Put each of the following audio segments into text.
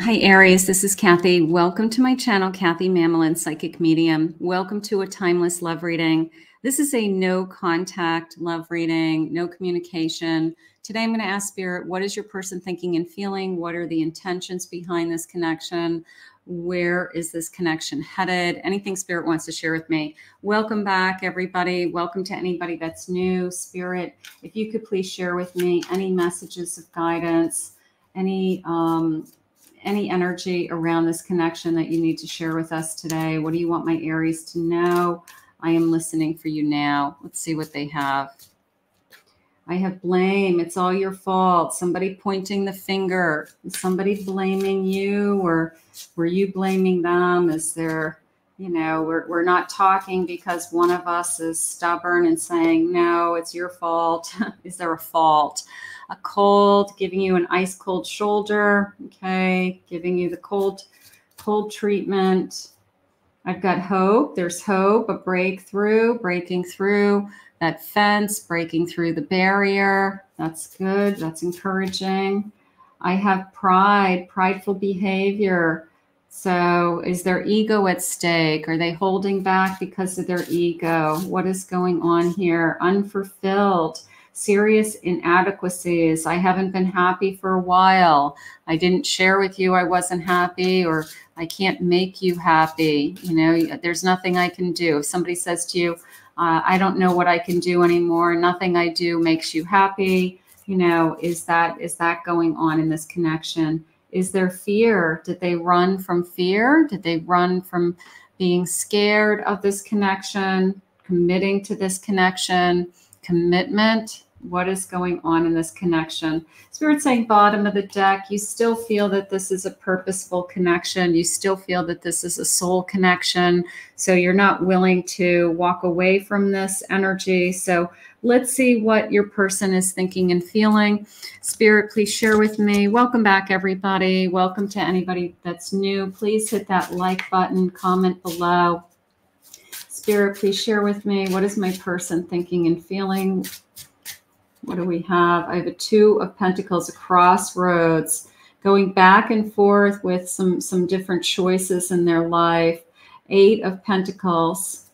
Hi, Aries. This is Kathy. Welcome to my channel, Kathy Mamolen, Psychic Medium. Welcome to a timeless love reading. This is a no contact love reading, no communication. Today, I'm going to ask Spirit, what is your person thinking and feeling? What are the intentions behind this connection? Where is this connection headed? Anything Spirit wants to share with me. Welcome back, everybody. Welcome to anybody that's new. Spirit, if you could please share with me any messages of guidance, any um, any energy around this connection that you need to share with us today. What do you want my Aries to know? I am listening for you now. Let's see what they have. I have blame. It's all your fault. Somebody pointing the finger. Somebody blaming you, or were you blaming them? Is there, you know, we're, we're not talking because one of us is stubborn and saying, no, it's your fault. is there a fault? A cold, giving you an ice cold shoulder. Okay. Giving you the cold, cold treatment. I've got hope. There's hope, a breakthrough, breaking through that fence, breaking through the barrier. That's good. That's encouraging. I have pride, prideful behavior. So, is their ego at stake? Are they holding back because of their ego? What is going on here? Unfulfilled, serious inadequacies. I haven't been happy for a while. I didn't share with you I wasn't happy, or I can't make you happy. You know, there's nothing I can do. If somebody says to you, uh, I don't know what I can do anymore. Nothing I do makes you happy. You know, is that is that going on in this connection? Is there fear? Did they run from fear? Did they run from being scared of this connection, committing to this connection, commitment? What is going on in this connection. Spirit saying bottom of the deck, you still feel that this is a purposeful connection. You still feel that this is a soul connection. So you're not willing to walk away from this energy. So let's see what your person is thinking and feeling. Spirit, please share with me. Welcome back, everybody. Welcome to anybody that's new. Please hit that like button, comment below. Spirit, please share with me. What is my person thinking and feeling? What do we have? I have a two of pentacles, a crossroads, going back and forth with some some different choices in their life. Eight of pentacles.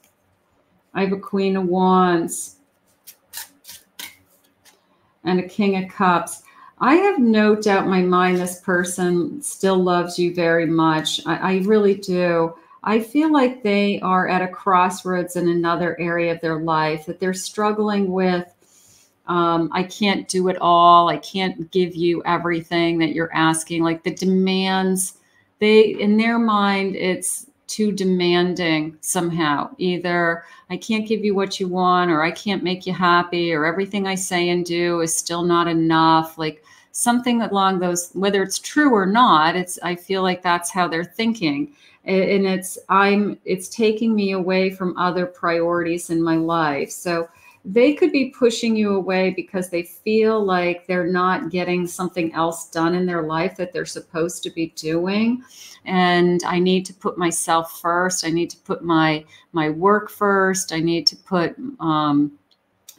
I have a queen of wands and a king of cups. I have no doubt in my mind this person still loves you very much. I, I really do. I feel like they are at a crossroads in another area of their life that they're struggling with um, I can't do it all. I can't give you everything that you're asking. Like the demands, they, in their mind, it's too demanding somehow. Either I can't give you what you want, or I can't make you happy, or everything I say and do is still not enough. Like something along those, whether it's true or not, it's, I feel like that's how they're thinking. And it's, I'm, it's taking me away from other priorities in my life. So, they could be pushing you away because they feel like they're not getting something else done in their life that they're supposed to be doing. And i need to put myself first. I need to put my my work first. I need to put um,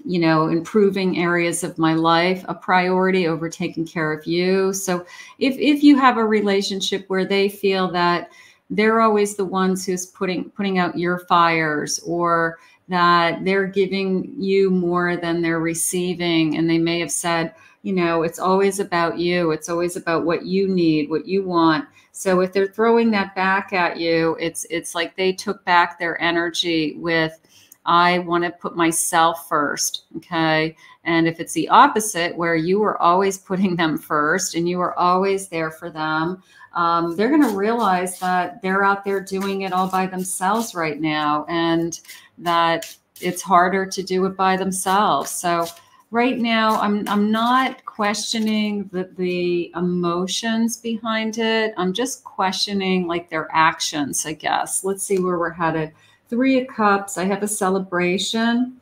you know improving areas of my life a priority over taking care of you. So if if you have a relationship where they feel that they're always the ones who's putting putting out your fires or that they're giving you more than they're receiving. And they may have said, you know, it's always about you. It's always about what you need, what you want. So if they're throwing that back at you, it's it's like they took back their energy with I want to put myself first, okay? And if it's the opposite where you were always putting them first and you were always there for them, um, they're going to realize that they're out there doing it all by themselves right now and that it's harder to do it by themselves. So right now I'm I'm not questioning the the emotions behind it. I'm just questioning like their actions, I guess. Let's see where we're headed. 3 of cups, I have a celebration.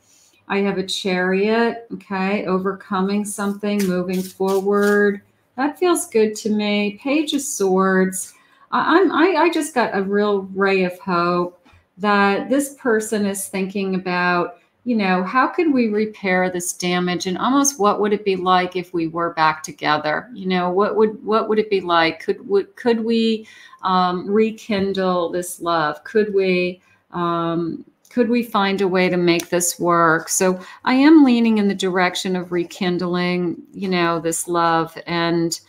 I have a chariot, okay, overcoming something, moving forward. That feels good to me. Page of Swords. I, I'm I, I just got a real ray of hope that this person is thinking about you know, how could we repair this damage and almost what would it be like if we were back together? You know, what would what would it be like? Could would could we um, rekindle this love? Could we um, could we find a way to make this work? So I am leaning in the direction of rekindling, you know, this love and.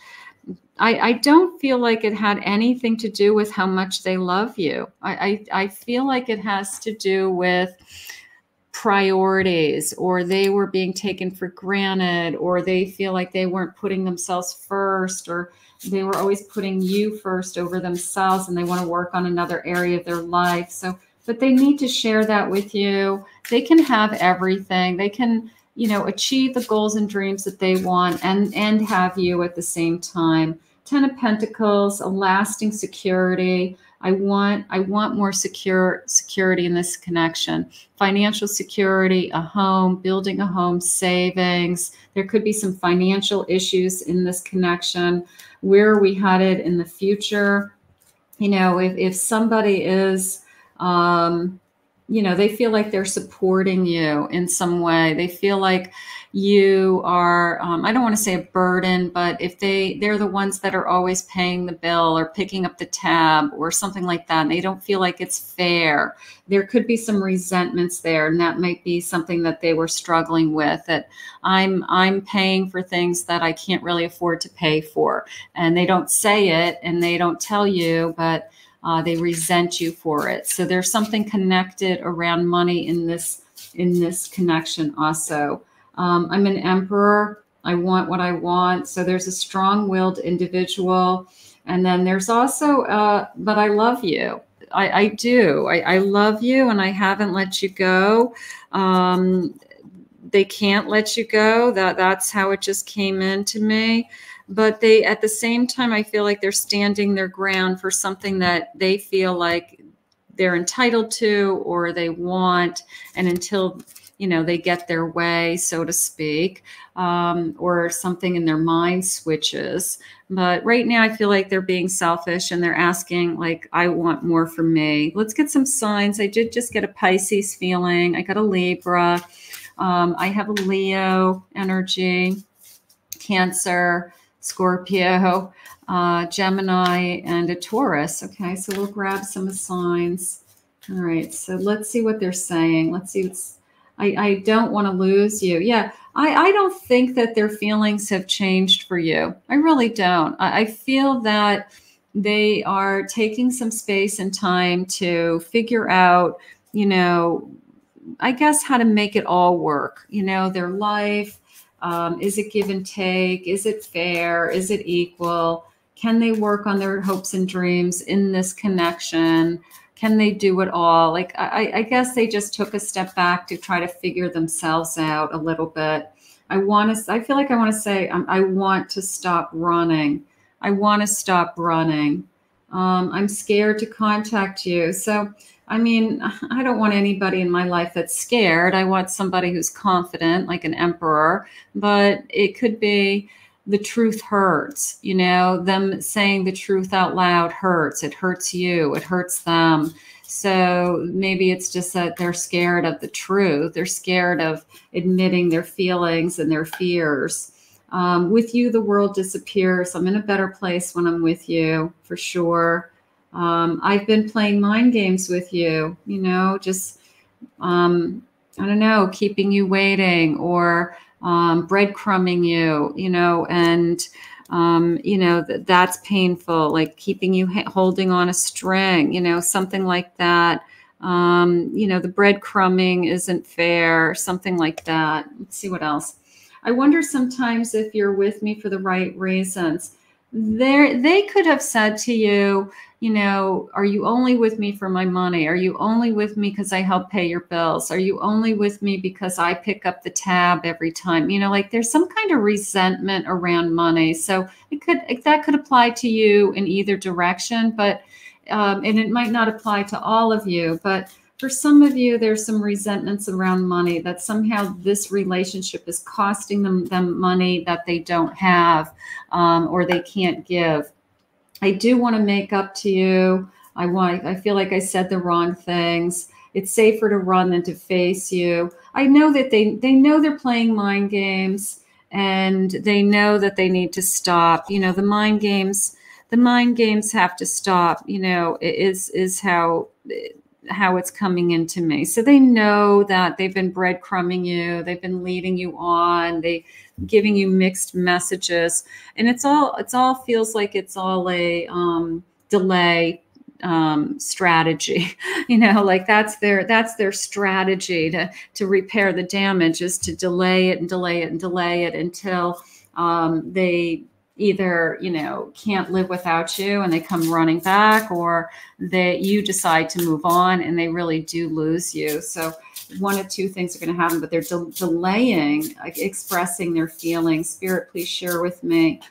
I, I, don't feel like it had anything to do with how much they love you. I, I, I feel like it has to do with priorities or they were being taken for granted or they feel like they weren't putting themselves first or they were always putting you first over themselves and they want to work on another area of their life so but they need to share that with you they can have everything they can you know achieve the goals and dreams that they want and and have you at the same time ten of pentacles a lasting security I want I want more secure security in this connection. Financial security, a home, building a home, savings. There could be some financial issues in this connection. Where are we headed in the future? You know, if, if somebody is um, you know, they feel like they're supporting you in some way. They feel like you are um, i don't want to say a burden but if they they're the ones that are always paying the bill or picking up the tab or something like that and they don't feel like it's fair there could be some resentments there and that might be something that they were struggling with that i'm i'm paying for things that i can't really afford to pay for and they don't say it and they don't tell you but uh, they resent you for it so there's something connected around money in this in this connection also um, I'm an emperor. I want what I want. So there's a strong willed individual. And then there's also, uh, but I love you. I, I do. I, I, love you and I haven't let you go. Um, they can't let you go. That that's how it just came into me. But they at the same time, I feel like they're standing their ground for something that they feel like they're entitled to or they want. And until you know they get their way so to speak um, or something in their mind switches. But right now i feel like they're being selfish and they're asking like i want more for me. Let's get some signs. I did just get a pisces feeling. I got a libra. Um, i have a leo energy cancer scorpio uh, gemini and a taurus okay so we'll grab some signs all right so let's see what they're saying let's see what's I, I don't want to lose you. Yeah, I, I don't think that their feelings have changed for you. I really don't. I, I feel that they are taking some space and time to figure out, you know, I guess how to make it all work, you know, their life. Um, is it give and take? Is it fair? Is it equal? Can they work on their hopes and dreams in this connection? can they do it all? Like, I, I guess they just took a step back to try to figure themselves out a little bit. I want to, I feel like I want to say, um, I want to stop running. I want to stop running. Um, I'm scared to contact you. So, I mean, I don't want anybody in my life that's scared. I want somebody who's confident, like an emperor, but it could be, the truth hurts. You know, them saying the truth out loud hurts. It hurts you, it hurts them. So maybe it's just that they're scared of the truth. They're scared of admitting their feelings and their fears. Um, with you, the world disappears. I'm in a better place when I'm with you, for sure. Um, I've been playing mind games with you, you know, just, um, I don't know, keeping you waiting or um, breadcrumbing you, you know, and um, you know th- that's painful. Like keeping you holding on a string, you know, something like that. Um, you know, the breadcrumbing isn't fair, something like that. Let's see what else. I wonder sometimes if you're with me for the right reasons. There, they could have said to you, you know, are you only with me for my money? Are you only with me because I help pay your bills? Are you only with me because I pick up the tab every time? You know, like there's some kind of resentment around money. So it could that could apply to you in either direction, but um, and it might not apply to all of you, but for some of you, there's some resentments around money that somehow this relationship is costing them, them money that they don't have um, or they can't give. I do want to make up to you. I want I feel like I said the wrong things it's safer to run than to face you. I know that they they know they're playing mind games and they know that they need to stop. You know, the mind games the mind games have to stop, you know, is is how how it's coming into me. So they know that they've been breadcrumbing you, they've been leading you on, they giving you mixed messages, and it's all it's all feels like it's all a um, delay um, strategy. You know, like that's their that's their strategy to to repair the damage is to delay it and delay it and delay it until um, they either you know can't live without you and they come running back or that you decide to move on and they really do lose you. So one of two things are going to happen but they're de- delaying expressing their feelings. Spirit please share with me.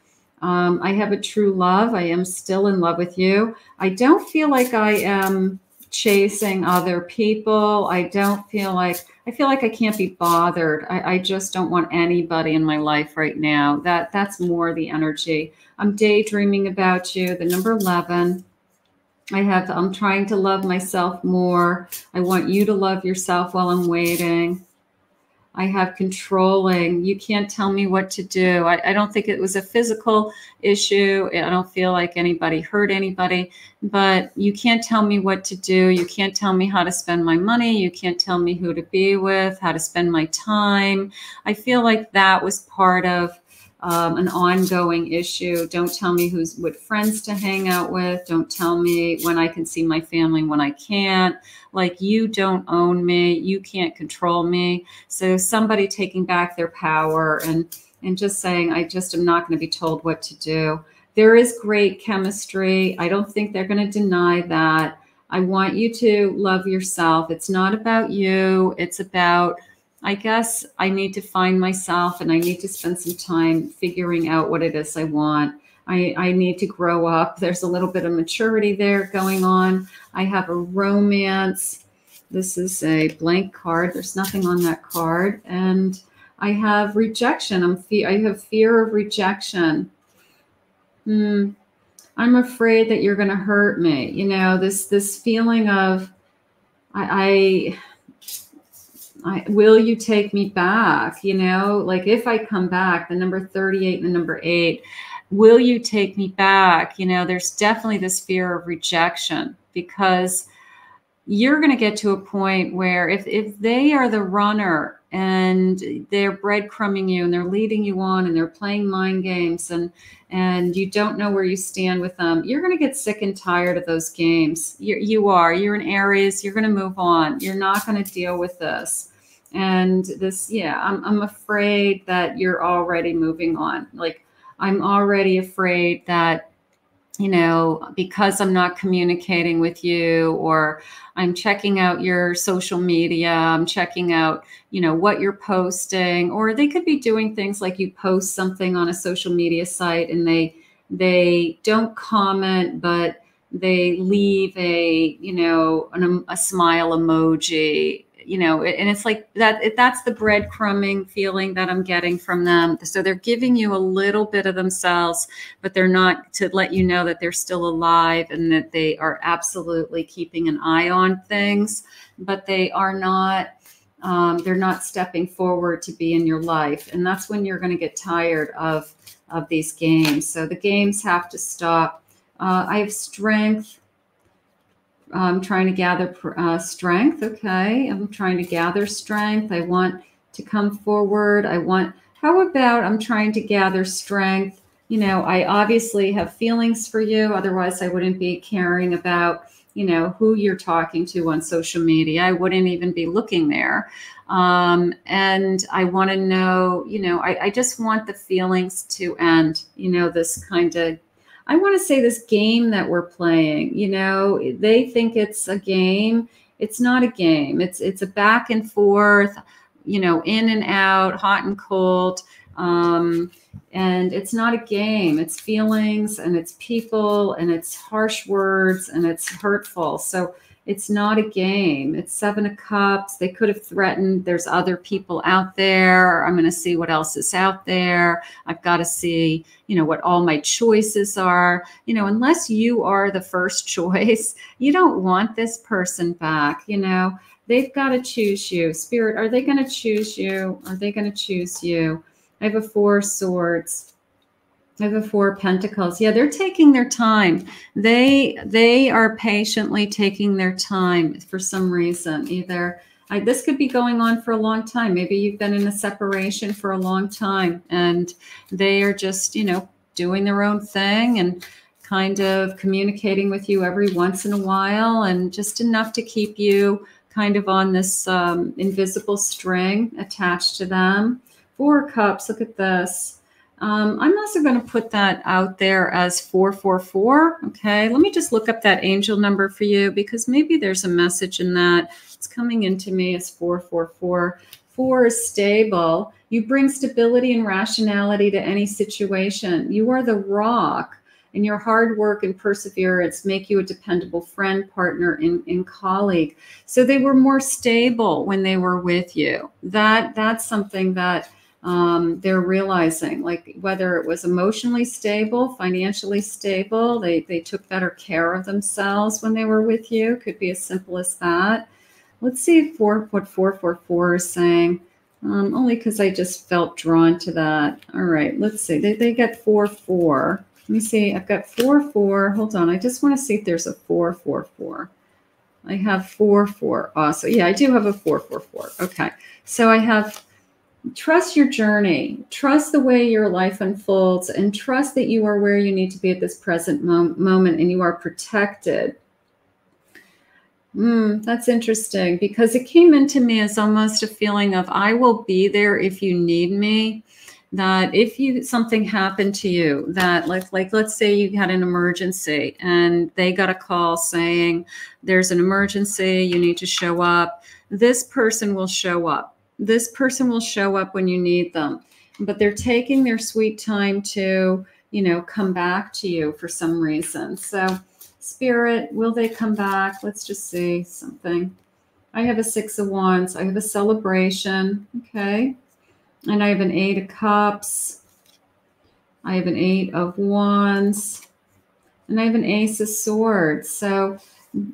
Um, i have a true love. I am still in love with you. I don't feel like i am chasing other people. I don't feel like I feel like I can't be bothered. I, I, just don't want anybody in my life right now. That that's more the energy. I'm daydreaming about you. The number 11. I have I'm trying to love myself more. I want you to love yourself while I'm waiting. I have controlling. You can't tell me what to do. I, I, don't think it was a physical issue. I don't feel like anybody hurt anybody, but you can't tell me what to do. You can't tell me how to spend my money. You can't tell me who to be with, how to spend my time. I feel like that was part of um, an ongoing issue. Don't tell me who's what friends to hang out with. Don't tell me when I can see my family, when I can't. Like you don't own me. You can't control me. So somebody taking back their power and and just saying, I just am not going to be told what to do. There is great chemistry. I don't think they're going to deny that. I want you to love yourself. It's not about you. It's about I guess I need to find myself and I need to spend some time figuring out what it is I want. I, I need to grow up. There's a little bit of maturity there going on. I have a romance. This is a blank card. There's nothing on that card. And I have rejection. I'm fe- I have fear of rejection. Hmm. I'm afraid that you're going to hurt me. You know, this this feeling of I, I I, will you take me back? You know, like if I come back, the number 38 and the number eight, will you take me back? You know, there's definitely this fear of rejection because you're going to get to a point where if, if they are the runner and they're breadcrumbing you and they're leading you on and they're playing mind games and and you don't know where you stand with them you're going to get sick and tired of those games. You're, you are. You're in Aries. You're going to move on. You're not going to deal with this and this yeah I'm, I'm afraid that you're already moving on. Like i'm already afraid that you know because i'm not communicating with you or i'm checking out your social media i'm checking out you know what you're posting or they could be doing things like you post something on a social media site and they they don't comment but they leave a you know an, a smile emoji you know, and it's like that, that's the breadcrumbing feeling that I'm getting from them. So they're giving you a little bit of themselves, but they're not to let you know that they're still alive and that they are absolutely keeping an eye on things, but they are not. Um, they're not stepping forward to be in your life, and that's when you're going to get tired of of these games. So the games have to stop. Uh, I have strength I'm trying to gather uh, strength. Okay. I'm trying to gather strength. I want to come forward. I want, how about I'm trying to gather strength? You know, I obviously have feelings for you. Otherwise, I wouldn't be caring about, you know, who you're talking to on social media. I wouldn't even be looking there. Um, and I want to know, you know, I, I just want the feelings to end, you know, this kind of I want to say this game that we're playing, you know, they think it's a game. It's not a game. It's it's a back and forth, you know, in and out, hot and cold. Um, and it's not a game. It's feelings and it's people and it's harsh words and it's hurtful. So it's not a game. It's Seven of Cups. They could have threatened, there's other people out there. I'm going to see what else is out there. I've got to see, you know, what all my choices are. You know, unless you are the first choice, you don't want this person back. You know, they've got to choose you. Spirit, are they going to choose you? Are they going to choose you? I have a Four Swords. Have four pentacles. Yeah, they're taking their time. They they are patiently taking their time for some reason. Either I, this could be going on for a long time. Maybe you've been in a separation for a long time, and they are just you know doing their own thing and kind of communicating with you every once in a while, and just enough to keep you kind of on this um, invisible string attached to them. Four cups. Look at this um, I'm also going to put that out there as 444. Okay, let me just look up that angel number for you because maybe there's a message in that. It's coming into me as 444. Four is stable. You bring stability and rationality to any situation. You are the rock, and your hard work and perseverance make you a dependable friend, partner, and, and colleague. So they were more stable when they were with you. That that's something that um, they're realizing like whether it was emotionally stable financially stable they, they took better care of themselves when they were with you. Could be as simple as that. Let's see four, what 444 is saying. Um, only because i just felt drawn to that. All right let's see. They, they get 4 4 let me see. I've got 4 4 hold on. I just want to see if there's a 4 4 4 i have 4 4 oh so yeah i do have a 4 4 4 okay. So i have trust your journey, trust the way your life unfolds, and trust that you are where you need to be at this present mom- moment and you are protected. Mm, that's interesting because it came into me as almost a feeling of I will be there if you need me. That if you something happened to you, that like like let's say you had an emergency and they got a call saying there's an emergency, you need to show up. This person will show up this person will show up when you need them but they're taking their sweet time to you know come back to you for some reason. So spirit will they come back? Let's just see something. I have a six of wands. I have a celebration. Okay. And i have an eight of cups. I have an eight of wands. And i have an ace of swords. So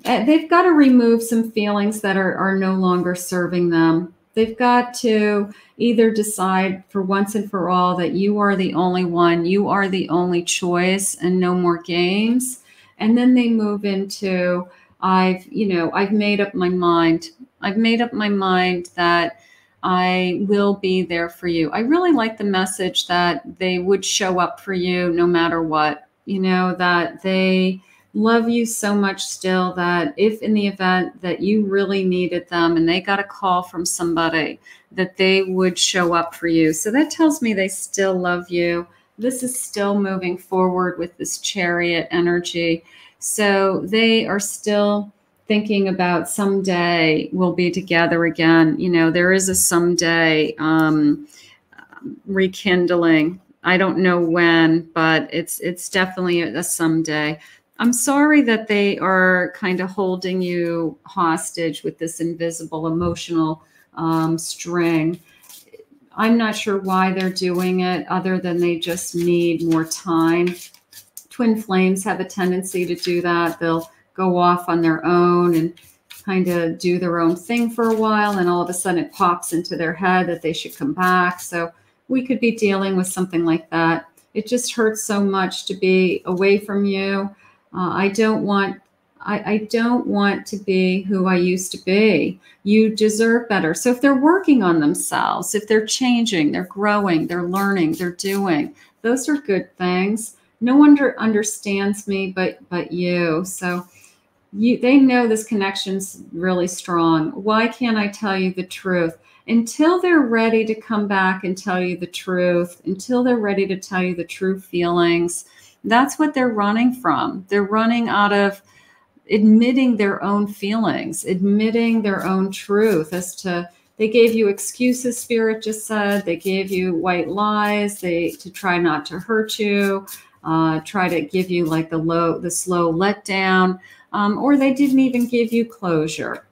eh, they've got to remove some feelings that are, are no longer serving them They've got to either decide for once and for all that you are the only one, you are the only choice, and no more games. And then they move into, I've, you know, I've made up my mind. I've made up my mind that I will be there for you. I really like the message that they would show up for you no matter what, you know, that they, love you so much still that if in the event that you really needed them and they got a call from somebody that they would show up for you. So that tells me they still love you. This is still moving forward with this chariot energy. So they are still thinking about someday we'll be together again. You know there is a someday um, rekindling. I don't know when, but it's it's definitely a someday. I'm sorry that they are kind of holding you hostage with this invisible emotional um, string. I'm not sure why they're doing it, other than they just need more time. Twin flames have a tendency to do that. They'll go off on their own and kind of do their own thing for a while, and all of a sudden it pops into their head that they should come back. So we could be dealing with something like that. It just hurts so much to be away from you uh, I don't want I, I, don't want to be who I used to be. You deserve better. So if they're working on themselves, if they're changing, they're growing, they're learning, they're doing, those are good things. No one understands me but but you. So you they know this connection's really strong. Why can't I tell you the truth? Until they're ready to come back and tell you the truth, until they're ready to tell you the true feelings, that's what they're running from. They're running out of admitting their own feelings, admitting their own truth as to they gave you excuses spirit just said they gave you white lies they to try not to hurt you uh, try to give you like the low, the slow letdown, um, or they didn't even give you closure.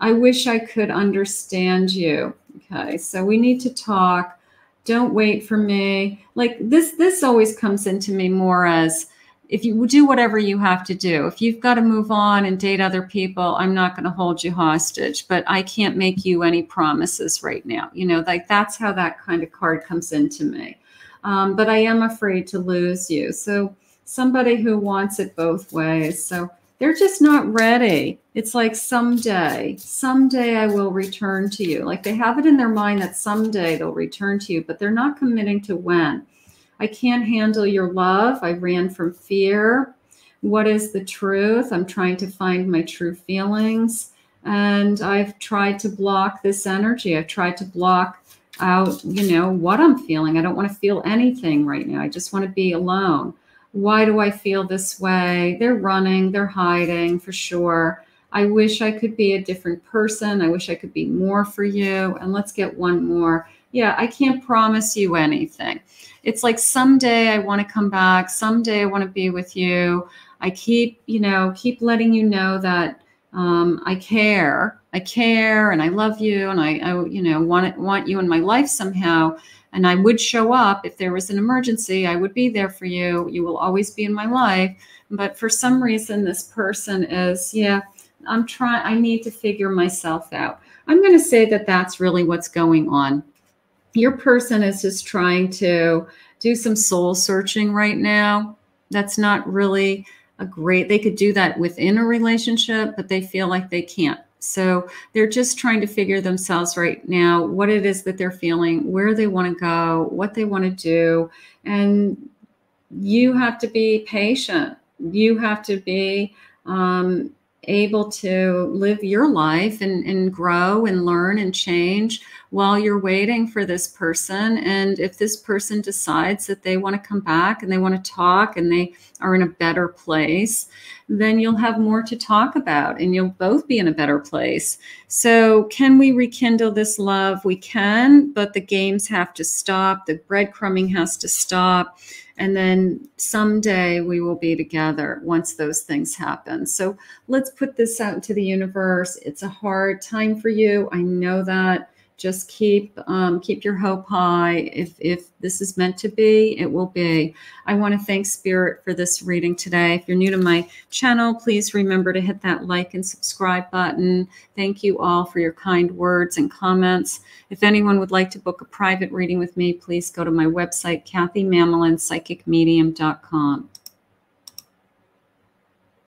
I wish I could understand you. Okay, so we need to talk. Don't wait for me. Like this, this always comes into me more as if you do whatever you have to do. If you've got to move on and date other people, I'm not going to hold you hostage, but I can't make you any promises right now. You know, like that's how that kind of card comes into me. Um, but I am afraid to lose you. So somebody who wants it both ways. So they're just not ready. It's like someday, someday I will return to you. Like they have it in their mind that someday they'll return to you, but they're not committing to when. I can't handle your love. I ran from fear. What is the truth? I'm trying to find my true feelings. And I've tried to block this energy. I've tried to block out, you know, what I'm feeling. I don't want to feel anything right now. I just want to be alone. Why do I feel this way? They're running, they're hiding for sure. I wish I could be a different person. I wish I could be more for you. And let's get one more. Yeah, I can't promise you anything. It's like someday I want to come back. Someday I want to be with you. I keep, you know, keep letting you know that um, I care. I care and I love you and I, I you know, want it, want you in my life somehow and I would show up if there was an emergency. I would be there for you. You will always be in my life. But for some reason, this person is, yeah, I'm trying, I need to figure myself out. I'm going to say that that's really what's going on. Your person is just trying to do some soul searching right now. That's not really a great, they could do that within a relationship, but they feel like they can't. So they're just trying to figure themselves right now what it is that they're feeling, where they want to go, what they want to do. And you have to be patient. You have to be um, able to live your life and, and grow and learn and change while you're waiting for this person. And if this person decides that they want to come back and they want to talk and they are in a better place, then you'll have more to talk about and you'll both be in a better place. So, can we rekindle this love? We can, but the games have to stop, the breadcrumbing has to stop. And then someday we will be together once those things happen. So let's put this out into the universe. It's a hard time for you. I know that just keep um, keep your hope high. If if this is meant to be, it will be. I want to thank Spirit for this reading today. If you're new to my channel, please remember to hit that like and subscribe button. Thank you all for your kind words and comments. If anyone would like to book a private reading with me, please go to my website, Kathy Mamolen, psychicmedium.com.